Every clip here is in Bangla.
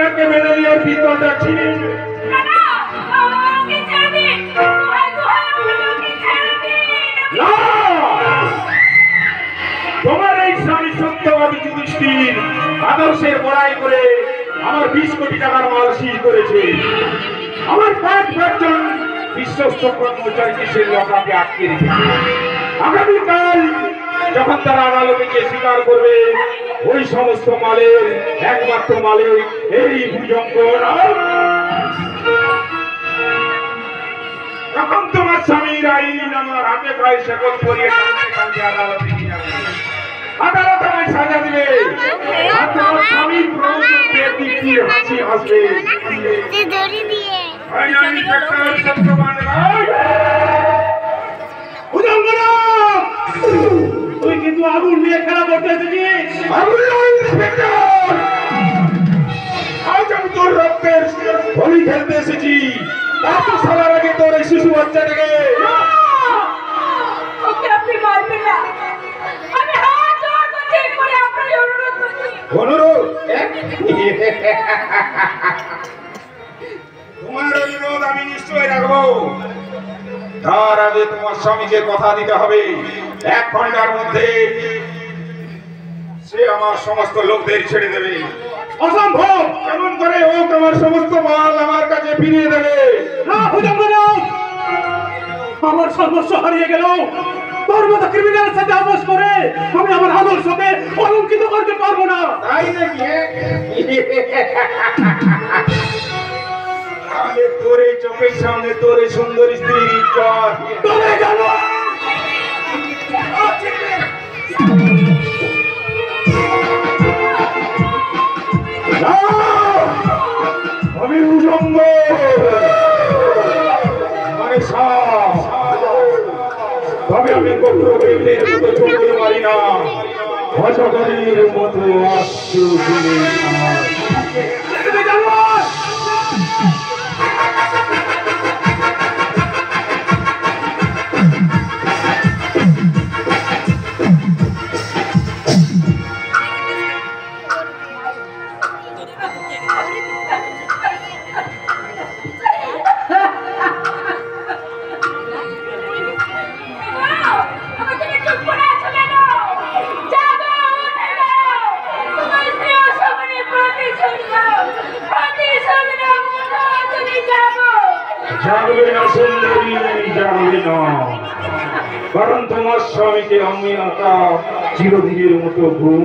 আপনাকে ম্যালেরিয়ার পিতলটা ছিঁড়ে তোমার এই স্বামী সত্যবাদী যুধিষ্ঠির আদর্শের বড়াই করে আমার বিশ কোটি টাকার মাল সিল করেছে। আমার পাঁচ পাঁচজন বিশ্বস্ত কর্মচারী দেশের লোকাকে আটকে রেখেছে? আগামীকাল যখন তারা আদালতে গিয়ে স্বীকার করবে ওই সমস্ত মালের একমাত্র মালিক এই ভুজঙ্গ তখন তোমার স্বামীর আইন আমার হাতে পায়ে সেকল করিয়ে আদালতে নিয়ে যাবে। আদালত আমায় সাজা দিবে। আর তোমার স্বামীর প্রয়োজন পেয়ে হাসি হাসবে। আমি সত্যবান রায়। তুই কিন্তু আগুন নিয়ে খেলা করতে এসেছিস আজ আমি তোর রক্তের হোলি খেলতে এসেছি তার তো সবার আগে তোর এই শিশু বাচ্চাটাকে ওকে আপনি মারবেন না আমি হাত জোড় করছি করে আপনার অনুরোধ তোমার আমি নিশ্চয় রাখব। তার আগে তোমার স্বামীকে কথা দিতে হবে। এক ঘণ্টার মধ্যে সে আমার সমস্ত লোকদের ছেড়ে দেবে। অসম্ভব! কেমন করে ও তোমার সমস্ত মাল আমার কাছে ফিরিয়ে দেবে। না হুজুর না আমার সর্বস্ব হারিয়ে গেল। তোর মতো ক্রিমিনালের সাথে আপোষ করে আমি আমার আদর্শকে অলঙ্কিত করতে পারব না। তাই নাকি চোখের সামনে তোর এই সুন্দর স্ত্রীর ইজ্জত তুমি জানো? আমি উজঙ্গ মানে তবে আমি কখনো মতো চলতে পারি না। মতো জাগবে না সুন্দরী জাগবে না। কারণ তোমার স্বামীকে আমি আঁকা চিরদিনের মতো ঘুম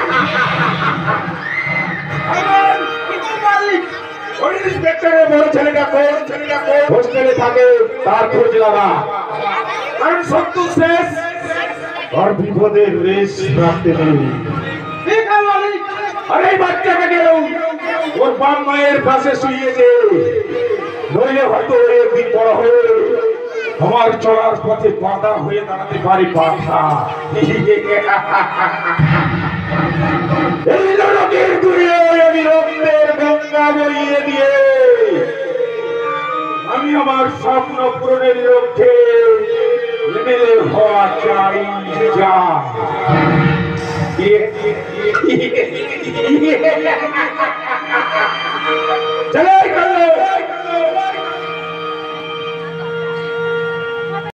হোস্টেলে থাকে তার খোঁজ লাগা কারণ সত্য শেষ আর বিপদের রেশ রাখতে নেই। আরে এই বাচ্চাটা গেল। ওর বাপ মায়ের পাশে শুয়েছে নইলে হয়তো একদিন বড় হয়ে আমার চলার পথে বাধা হয়ে দাঁড়াতে পারি বাধা এই নরকের দূরে আমি রক্তের গঙ্গা বইয়ে দিয়ে আমার স্বপ্ন পূরণের লক্ষ্যে এমএলএ হওয়া চাই যা। চলে।